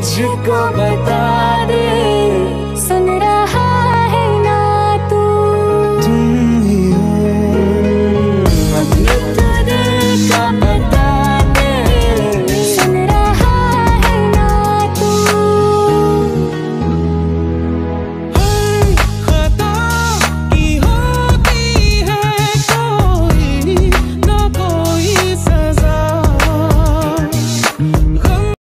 一起告白